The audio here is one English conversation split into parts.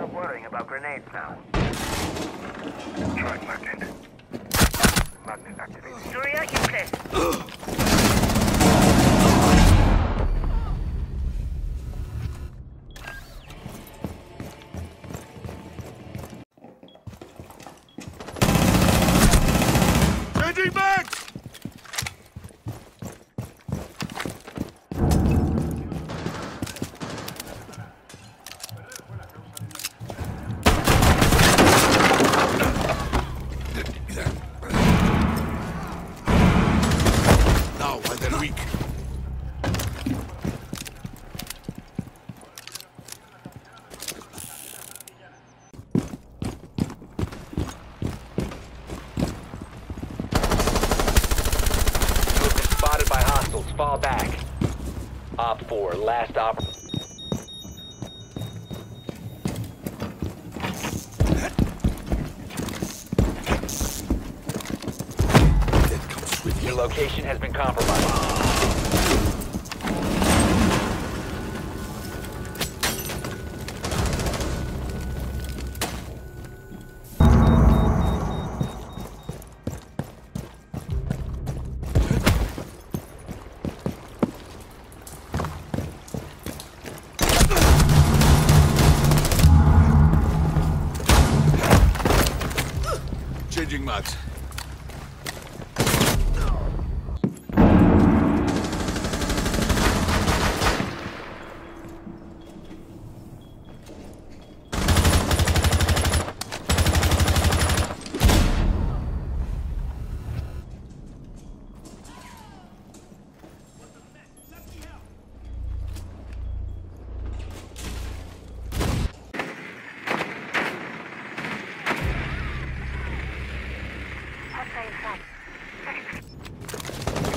stop worrying about grenades now. Throwing magnet. Magnet activated. Surya, you clear. weak. Spotted by hostiles. Fall back. Op 4, last op. location has been compromised. Changing mags. You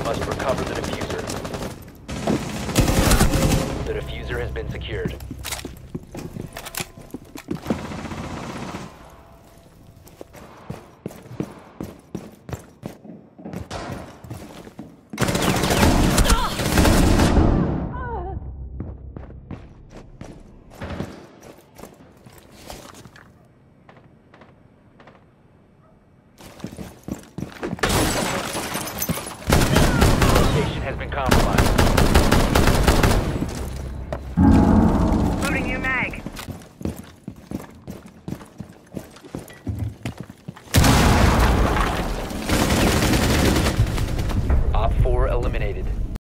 must recover the defuser. The defuser has been secured. compromised.